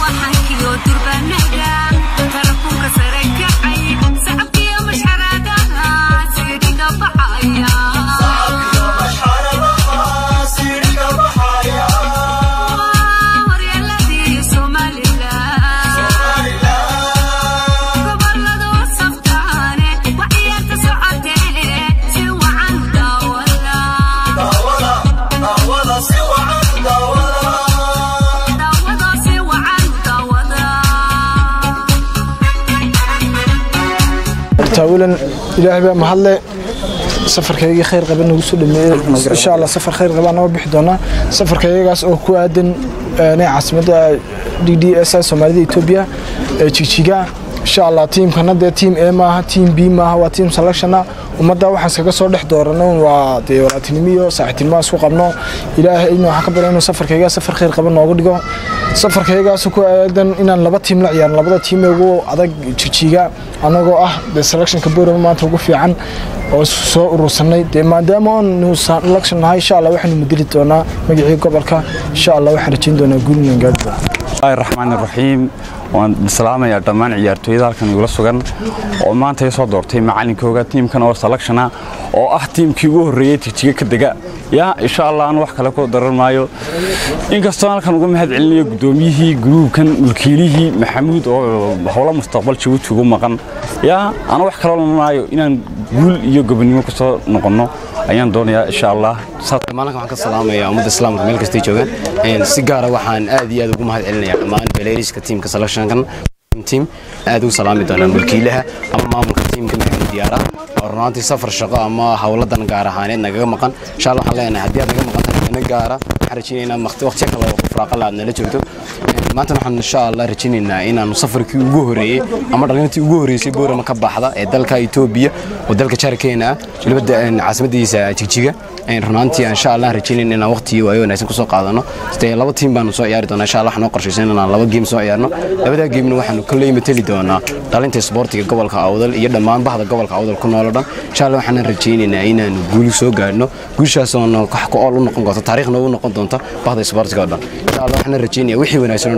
وحكي وتربى taawilan ilaahay baa mahadle. Safarkaygii khayr qaba nagu soo dhameeyey. Insha allah safar khayr qabaa naga bixi doonaa safarkayagaas oo ku aadan caasimadda d d s soomaalida etoobiya ee jigjiga insha allah tiimkana dee tiim e maaha tiim b maaha waa tiim selectiona. Ummadda waxaan iskaga soo dhex doorano waa dee walaatinimo iyo saaxiibtinimo isku qabno. Ilaahay waxaan ka barya inuu safarkaygaa safar khayr qaba nooga dhigo safarkaygaasu ku aadan inaan laba tiim la ciyaarno. Labada tiim ee ugu adag jigjiga anagoo ah dee selectionka boorama maanta ugu fiican oo soo urursanay. Dee maadaama oonu selection nahay insha allah waxaanu mudeli doonaa magacii gobolka. Insha allah waxaan rajayn doonaa guulinan gaari doona bismillahi raxmaan raxiim waan salaamayaa dhammaan ciyaartooyada halkan igula sugan. Oo maanta ay soo doortay macalinkooga tiimkan oo selectiona oo ah tiimkii ugu horreeyey tigjiga ka dega. Ya insha allah aan wax kale ku daran maayo. Inkastoo halkan uga mahad celinayo guddoomiyihii gruubkan mulkiilihii maxamuud oo howlo mustaqbal jabuuti ugu maqan. Ya ana wax kaloo maayo inaan guul iyo gobonimo ku noqonno. Ayaan doonayaa insha allah maalinka waxaan ka salaamayaa ummadda islaamka meel kastay joogaan. Si gaara waxaan aad iyo aad ugu mahad celinayaa dhammaan beleeriska tiimka salaami doonaa mulkiilaha ama maamulka tiimka maxamed diyaara oo runaantii safar shaqo ama howladan gaar ahaaneed nagaga maqan insha allah waxaan leenahay haddii aad naga maqan tahay ina gaara waxaan rajaynaynaa waqtiyo kale oo furaaqala aad nala joogto maanta waxaan insha allah rajaynaynaa inaanu safarkii ugu horeeyey ama dhalintii ugu horeysay boorama ka baxda ee dalka Itoobiya oo dalka Jarkeena caasimadiisa jigjiga runaantii insha allah rajaynayna inaan waqti waayo wanaagsan ku soo qaadano. Sidee laba tiim baan soo ciyaari doonaa. Insha allah waxaan qorshaysan inaan laba game soo ciyaarno. Labada game waxaan kulay matali doonaa dhalinta sportiga gobolka Awdal iyo dhammaan bahda gobolka Awdal ku nool dhan. Insha allah waxaan rajaynaynaa inaan guul soo gaarno. Guushaas oo wax ku ool u noqon doonto taariikhna u noqon doonta bahda sportiga dhan. Insha allah waxaan rajaynayaa wixii wanaagsan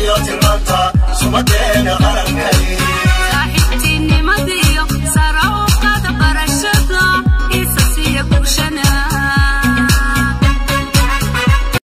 iyo tilmaanta sumadeena qaranka